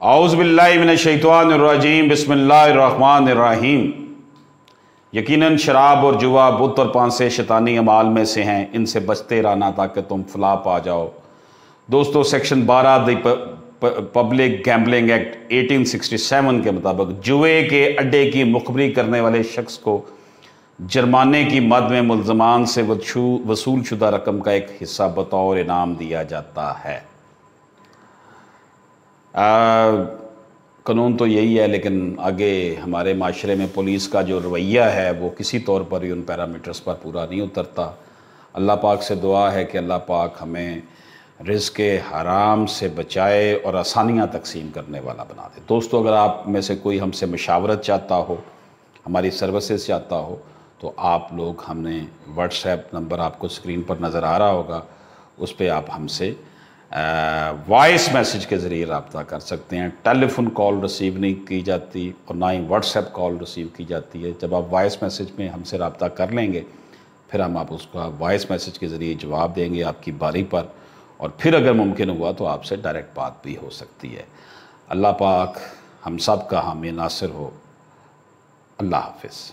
اعوذ باللہ من الشیطان الرجیم، بسم اللہ الرحمن الرحیم۔ یقیناً شراب اور جوا، بت اور پانسے شیطانی عمال میں سے ہیں، ان سے بچتے رہنا تاکہ تم فلاح پا جاؤ۔ دوستو، سیکشن بارہ، the public gambling act eighteen sixty seven کے مطابق جوے کے اڈے کی مخبری کرنے والے شخص کو جرمانے کی مد میں ملزمان سے وصول شدہ رقم کا ایک حصہ بطور انعام دیا جاتا ہے۔ قانون تو یہی ہے، لیکن آگے ہمارے معاشرے میں پولیس کا جو رویہ ہے، وہ کسی طور پر ہی ان پیرامیٹرز پر پورا نہیں اترتا۔ اللہ پاک سے دعا ہے کہ اللہ پاک ہمیں رزق حرام سے بچائے اور آسانیاں تقسیم کرنے والا بنا دے۔ دوستو، اگر آپ میں سے کوئی ہم سے مشاورت چاہتا ہو، ہماری سروسز چاہتا ہو، تو آپ لوگ ہم نے واٹس ایپ نمبر آپ کو سکرین پر نظر آ رہا ہوگا، اس پہ آپ ہم سے وائس میسج کے ذریعے رابطہ کر سکتے ہیں۔ ٹیلی فون کال ریسیو نہیں کی جاتی اور نہ ہی واٹس ایپ کال ریسیو کی جاتی ہے۔ جب آپ وائس میسج میں ہم سے رابطہ کر لیں گے، پھر ہم آپ اس کو وائس میسج کے ذریعے جواب دیں گے آپ کی باری پر۔ اور پھر اگر ممکن ہوا تو آپ سے ڈائریکٹ بات بھی ہو سکتی ہے۔ اللہ پاک ہم سب کا حامی ناصر ہو۔ اللہ حافظ۔